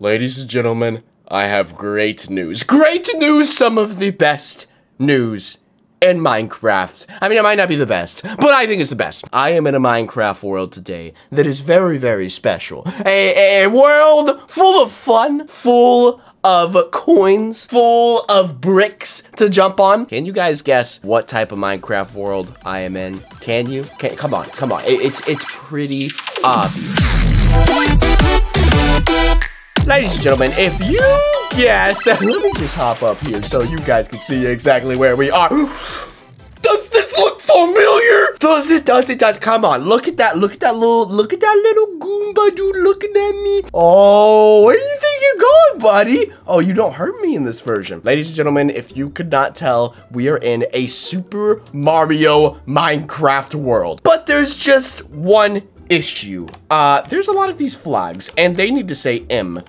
Ladies and gentlemen, I have great news. Great news! Some of the best news in Minecraft. I mean, it might not be the best, but I think it's the best. I am in a Minecraft world today that is very, very special. A, a world full of fun, full of coins, full of bricks to jump on. Can you guys guess what type of Minecraft world I am in? Can you? Can, come on, come on. It, it's, it's pretty obvious. Ladies and gentlemen, if you guess, let me just hop up here so you guys can see exactly where we are. Does this look familiar? Does it? Does it? Does? Come on, look at that. Look at that little. Look at that little Goomba dude looking at me. Oh, where do you think you're going, buddy? Oh, you don't hurt me in this version. Ladies and gentlemen, if you could not tell, we are in a Super Mario Minecraft world. But there's just one issue. Uh, there's a lot of these flags, and they need to say M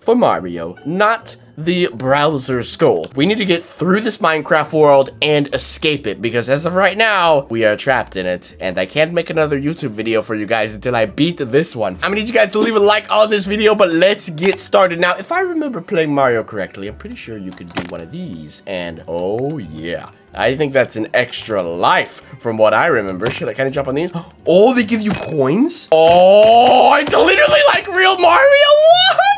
for Mario, not the Bowser skull. We need to get through this Minecraft world and escape it because as of right now, we are trapped in it and I can't make another YouTube video for you guys until I beat this one. I'm gonna need you guys to leave a like on this video, but let's get started. Now, if I remember playing Mario correctly, I'm pretty sure you could do one of these and oh yeah. I think that's an extra life from what I remember. Should I kind of jump on these? Oh, they give you coins? Oh, it's literally like real Mario. What?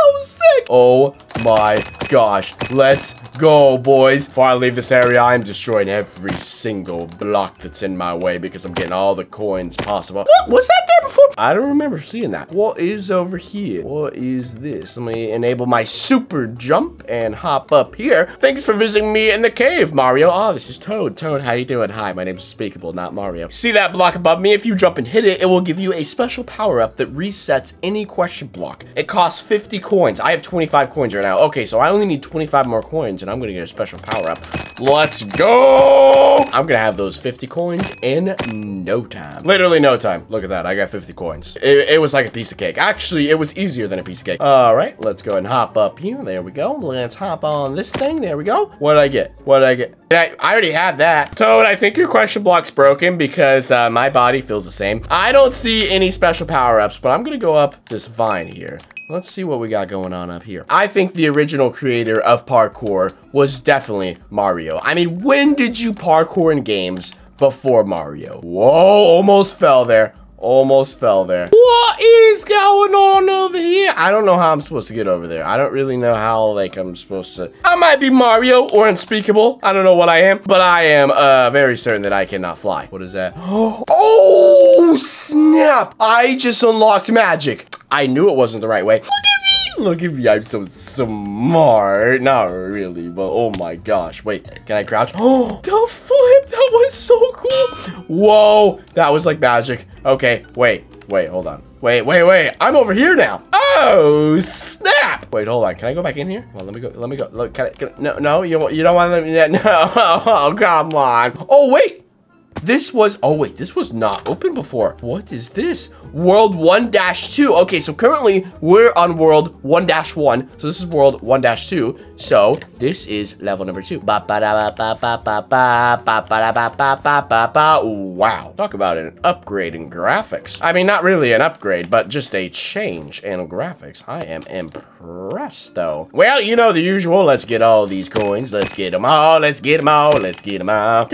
So sick. Oh my gosh. Let's go, boys. Before I leave this area, I'm destroying every single block that's in my way because I'm getting all the coins possible. What? Was that there? I don't remember seeing that. What is over here? What is this? Let me enable my super jump and hop up here. Thanks for visiting me in the cave, Mario. Oh, this is Toad. Toad, how you doing? Hi, my name is Speakable, not Mario. See that block above me? If you jump and hit it, it will give you a special power-up that resets any question block. It costs 50 coins. I have 25 coins right now. Okay, so I only need 25 more coins, and I'm gonna get a special power-up. Let's go! I'm gonna have those 50 coins in no time. Literally no time. Look at that. I got 50 coins. It, it was like a piece of cake. Actually, it was easier than a piece of cake. All right, let's go and hop up here. There we go. Let's hop on this thing. There we go. What did I get? What did I get? I, I already had that. Toad, I think your question block's broken because uh, my body feels the same. I don't see any special power-ups, but I'm gonna go up this vine here. Let's see what we got going on up here. I think the original creator of parkour was definitely Mario. I mean, when did you parkour in games before Mario? Whoa, almost fell there. Almost fell there. What is going on over here? I don't know how I'm supposed to get over there. I don't really know how, like, I'm supposed to... I might be Mario or Unspeakable. I don't know what I am, but I am uh, very certain that I cannot fly. What is that? Oh, snap. I just unlocked magic. I knew it wasn't the right way. Look at me! Look at me, I'm so smart. Not really, but oh my gosh. Wait, can I crouch? Oh, the flip, that was so cool. Whoa, that was like magic. Okay, wait, wait, hold on. Wait, wait, wait, I'm over here now. Oh, snap. Wait, hold on, can I go back in here? Well, let me go, let me go. Look, can I, can I, no, no, you, you don't want to let me, no, oh, come on. Oh, wait. This was, oh wait, this was not open before. What is this? World 1-2. Okay, so currently we're on world 1-1. So this is world 1-2. So this is level number two. Wow. Talk about an upgrade in graphics. I mean, not really an upgrade, but just a change in graphics. I am impressed though. Well, you know the usual. Let's get all these coins. Let's get them all. Let's get them all. Let's get them all.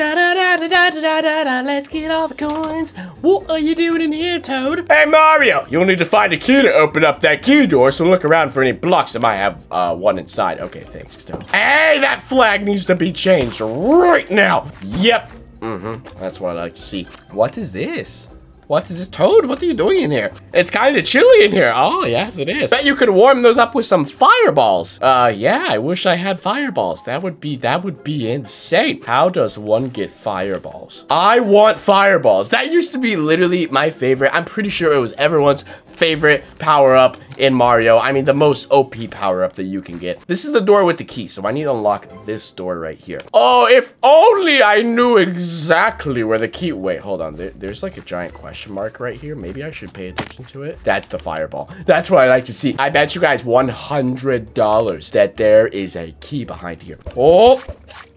Da da. Let's get all the coins. What are you doing in here, Toad? Hey, Mario. You'll need to find a key to open up that key door, so look around for any blocks that might have uh, one inside. Okay, thanks, Toad. Hey, that flag needs to be changed right now. Yep. Mm-hmm. That's what I like to see. What is this? What is this? Toad, what are you doing in here? It's kind of chilly in here. Oh, yes, it is. Bet you could warm those up with some fireballs. Uh, yeah, I wish I had fireballs. That would be, that would be insane. How does one get fireballs? I want fireballs. That used to be literally my favorite. I'm pretty sure it was everyone's favorite power-up in Mario. I mean, the most OP power-up that you can get. This is the door with the key, so I need to unlock this door right here. Oh, if only I knew exactly where the key... Wait, hold on. There, there's like a giant question mark right here. Maybe I should pay attention to it. That's the fireball. That's what I like to see. I bet you guys $100 that there is a key behind here. Oh,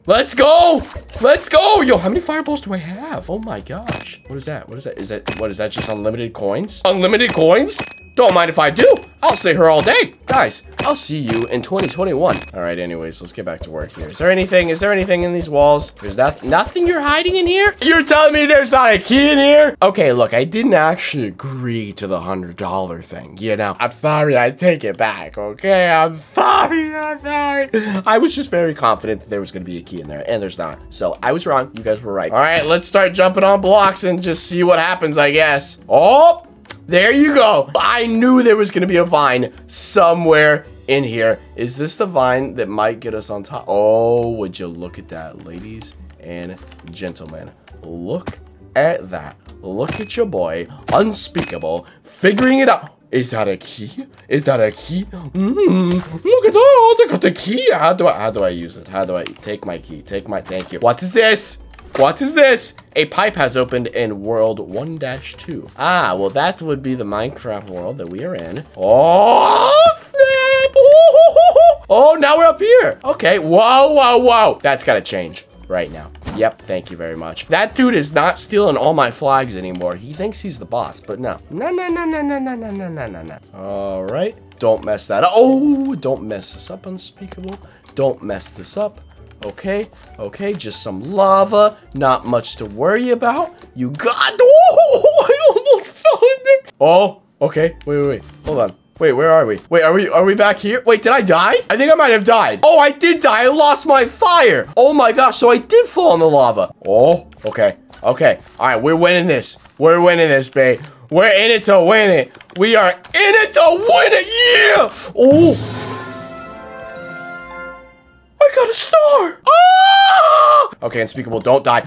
Let's go! Let's go! Yo, how many fireballs do I have? Oh my gosh. What is that? What is that? Is that, what is that, just unlimited coins? Unlimited coins? Don't mind if I do. I'll stay here all day. Guys, I'll see you in 2021. All right, anyways, let's get back to work here. Is there anything, is there anything in these walls? There's that, nothing you're hiding in here? You're telling me there's not a key in here? Okay, look, I didn't actually agree to the $100 thing, you know? I'm sorry, I take it back, okay? I'm sorry, I'm sorry. I was just very confident that there was gonna be a key in there, and there's not. So I was wrong, you guys were right. All right, let's start jumping on blocks and just see what happens, I guess. Oh! There you go. I knew there was going to be a vine somewhere in here. Is this the vine that might get us on top? Oh, would you look at that, ladies and gentlemen. Look at that. Look at your boy, unspeakable, figuring it out. Is that a key? Is that a key? Mm, look at that. I got the key. How do I, how do I use it? How do I take my key? Take my, thank you. What is this? What is this? A pipe has opened in world 1-2. Ah, well that would be the Minecraft world that we are in. Oh, flip! Oh, now we're up here. Okay, whoa, whoa, whoa. That's gotta change right now. Yep, thank you very much. That dude is not stealing all my flags anymore. He thinks he's the boss, but no. No, no, no, no, no, no, no, no, no, no, no. All right, don't mess that up. Oh, don't mess this up, unspeakable. Don't mess this up. Okay, okay, just some lava. Not much to worry about. You got... Oh, I almost fell in there. Oh, okay. Wait, wait, wait. Hold on. Wait, where are we? Wait, are we are we back here? Wait, did I die? I think I might have died. Oh, I did die. I lost my fire. Oh my gosh, so I did fall in the lava. Oh, okay. Okay. All right, we're winning this. We're winning this, babe. We're in it to win it. We are in it to win it. Yeah. Oh. A star! Ah! Okay, unspeakable, don't die.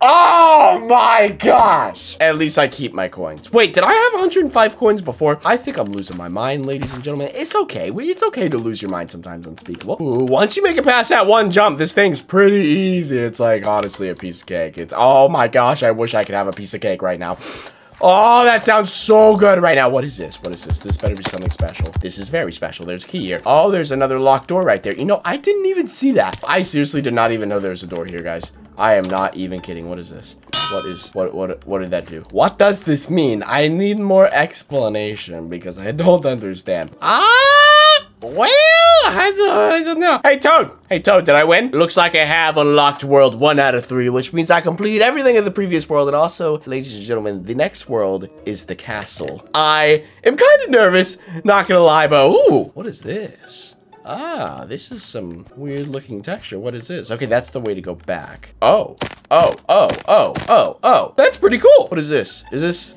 Oh my gosh! At least I keep my coins. Wait, did I have 105 coins before? I think I'm losing my mind, ladies and gentlemen. It's okay. It's okay to lose your mind sometimes, unspeakable. Ooh, once you make it past that one jump, this thing's pretty easy. It's like, honestly, a piece of cake. It's, oh my gosh, I wish I could have a piece of cake right now. Oh, that sounds so good right now. What is this? What is this? This better be something special. This is very special. There's a key here. Oh, there's another locked door right there. You know, I didn't even see that. I seriously did not even know there was a door here, guys. I am not even kidding. What is this? What is, what, what, what did that do? What does this mean? I need more explanation because I don't understand. Ah, well, I don't, know. Hey, Toad. Hey, Toad, did I win? Looks like I have unlocked world one out of three, which means I completed everything in the previous world. And also, ladies and gentlemen, the next world is the castle. I am kind of nervous, not gonna lie, but ooh, what is this? Ah, this is some weird looking texture. What is this? Okay, that's the way to go back. Oh, oh, oh, oh, oh, oh. That's pretty cool. What is this? Is this,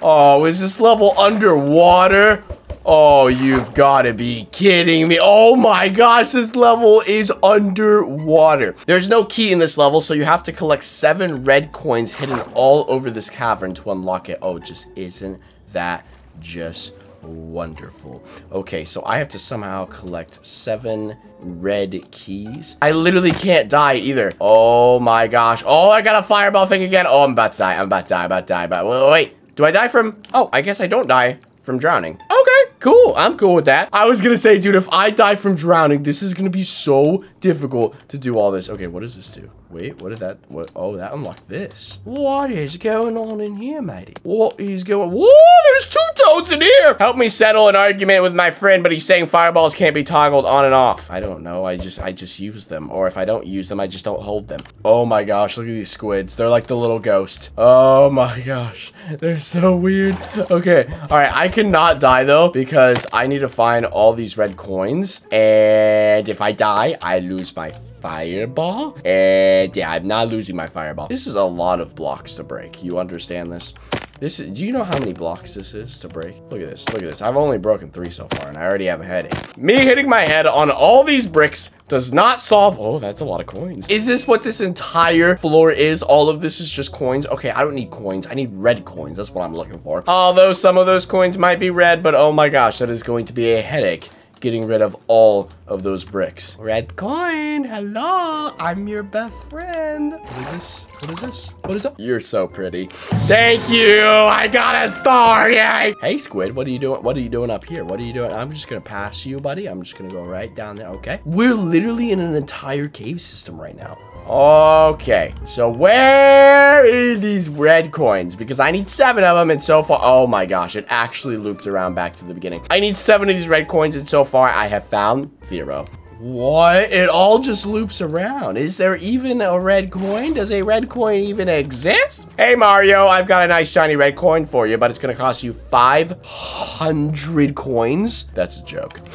oh, is this level underwater? Oh, you've got to be kidding me. Oh my gosh, this level is underwater. There's no key in this level, so you have to collect seven red coins hidden all over this cavern to unlock it. Oh, just isn't that just wonderful. Okay, so I have to somehow collect seven red keys. I literally can't die either. Oh my gosh. Oh, I got a fireball thing again. Oh, I'm about to die. I'm about to die. I'm about to die. But wait, wait. Do I die from? Oh, I guess I don't die from drowning. Okay, cool. I'm cool with that. I was gonna say, dude, if I die from drowning, this is gonna be so difficult to do all this. Okay, what does this do? Wait, what did that, what, oh, that unlocked this. What is going on in here, matey? What is going, whoa, there's two toads in here. Help me settle an argument with my friend, but he's saying fireballs can't be toggled on and off. I don't know, I just, I just use them. Or if I don't use them, I just don't hold them. Oh my gosh, look at these squids. They're like the little ghost. Oh my gosh, they're so weird. Okay, all right, I cannot die though, because I need to find all these red coins. And if I die, I lose my fireball. And yeah, I'm not losing my fireball. This is a lot of blocks to break. You understand this? This is, do you know how many blocks this is to break? Look at this, look at this. I've only broken three so far and I already have a headache. Me hitting my head on all these bricks does not solve, oh, that's a lot of coins. Is this what this entire floor is? All of this is just coins? Okay, I don't need coins. I need red coins. That's what I'm looking for. Although some of those coins might be red, but oh my gosh, that is going to be a headache getting rid of all of those bricks. Red coin, hello, I'm your best friend. What is this? What is this? What is that? You're so pretty. Thank you, I got a star, yay! Hey, Squid, what are you doing? What are you doing up here? What are you doing? I'm just gonna pass you, buddy. I'm just gonna go right down there, okay? We're literally in an entire cave system right now. Okay, so where are these red coins? Because I need seven of them, and so far, oh my gosh, it actually looped around back to the beginning. I need seven of these red coins, and so far, I have found zero. What? It all just loops around. Is there even a red coin? Does a red coin even exist? Hey, Mario, I've got a nice shiny red coin for you, but it's gonna cost you 500 coins. That's a joke.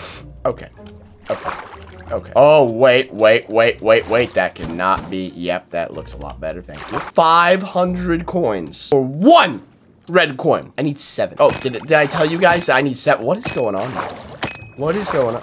Okay, okay. Okay. Oh, wait, wait, wait, wait, wait. That cannot be. Yep, that looks a lot better. Thank you. 500 coins for one red coin. I need seven. Oh, did, did I tell you guys that I need seven? What is going on? What is going on?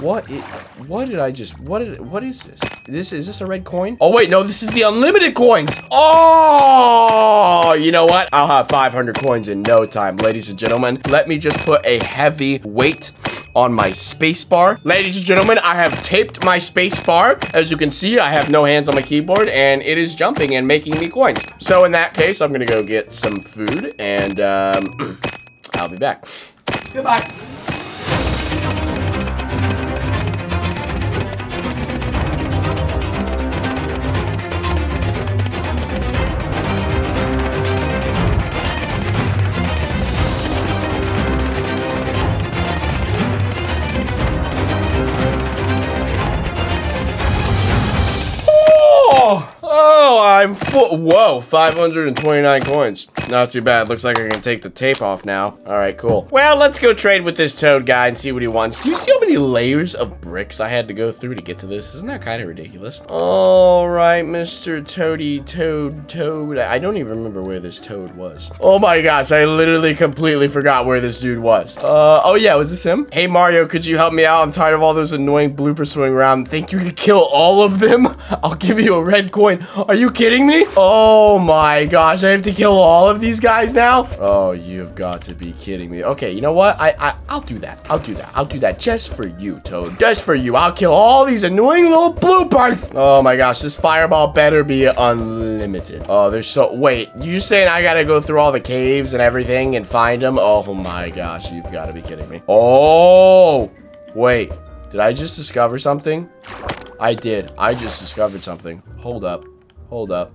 What? Is, what did I just? What did? What is this? This is this a red coin? Oh wait, no, this is the unlimited coins. Oh, you know what? I'll have 500 coins in no time, ladies and gentlemen. Let me just put a heavy weight on my spacebar. Ladies and gentlemen, I have taped my spacebar. As you can see, I have no hands on my keyboard and it is jumping and making me coins. So in that case, I'm gonna go get some food and um, I'll be back. Goodbye. I'm full. Whoa, 529 coins. Not too bad. Looks like I can take the tape off now. All right, cool. Well, let's go trade with this toad guy and see what he wants. Do you see how many layers of bricks I had to go through to get to this? Isn't that kind of ridiculous? All right, Mr. Toady, Toad, Toad. I don't even remember where this toad was. Oh my gosh, I literally completely forgot where this dude was. Uh, oh yeah, was this him? Hey Mario, could you help me out? I'm tired of all those annoying bloopers swimming around. Think you could kill all of them? I'll give you a red coin. Are you kidding me? Oh my gosh, I have to kill all of these guys now? Oh, you've got to be kidding me. Okay, you know what? I, I, I'll do that. I'll do that. I'll do that just for you, Toad. Just for you. I'll kill all these annoying little bloopers. Oh my gosh, this fireball better be unlimited. Oh, there's so... Wait, you saying I gotta go through all the caves and everything and find them? Oh my gosh, you've got to be kidding me. Oh, wait. Did I just discover something? I did. I just discovered something. Hold up. Hold up.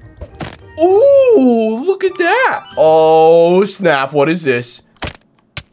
Ooh, look at that. Oh, snap. What is this?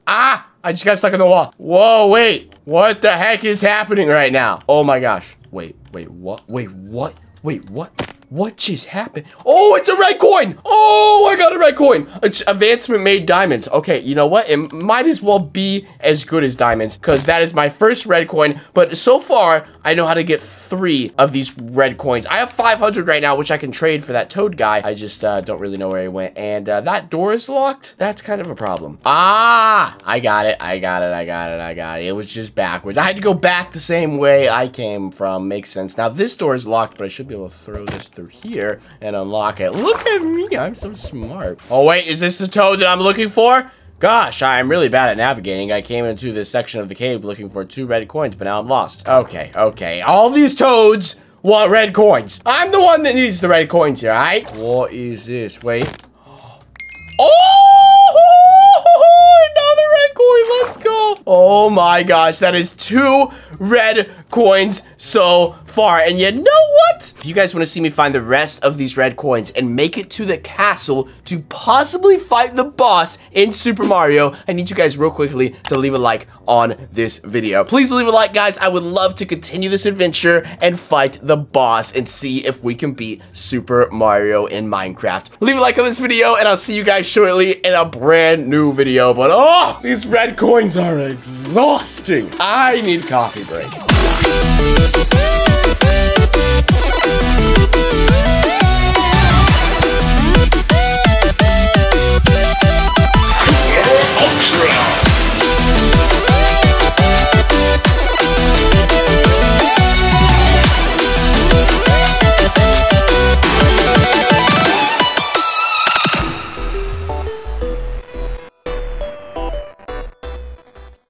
Ah, I just got stuck in the wall. Whoa, wait. What the heck is happening right now? Oh my gosh. Wait, wait, what? Wait, what? Wait, what? What just happened? Oh, it's a red coin. Oh, I got a red coin. Advancement made diamonds. Okay, you know what? It might as well be as good as diamonds because that is my first red coin. But so far, I know how to get three of these red coins. I have 500 right now, which I can trade for that toad guy. I just uh, don't really know where he went. And uh, that door is locked. That's kind of a problem. Ah, I got it. I got it. I got it. I got it. It was just backwards. I had to go back the same way I came from. Makes sense. Now, this door is locked, but I should be able to throw this through here and unlock it. Look at me. I'm so smart. Oh, wait. Is this the toad that I'm looking for? Gosh, I'm really bad at navigating. I came into this section of the cave looking for two red coins, but now I'm lost. Okay, okay. All these toads want red coins. I'm the one that needs the red coins here, alright? What is this? Wait. Oh! Another red coin. Let's go. Oh my gosh, that is two red coins so far. And you know what? If you guys want to see me find the rest of these red coins and make it to the castle to possibly fight the boss in Super Mario, I need you guys real quickly to leave a like on this video. Please leave a like, guys. I would love to continue this adventure and fight the boss and see if we can beat Super Mario in Minecraft. Leave a like on this video, and I'll see you guys shortly in a brand new video. But oh, these red coins are exhausting. I need coffee break.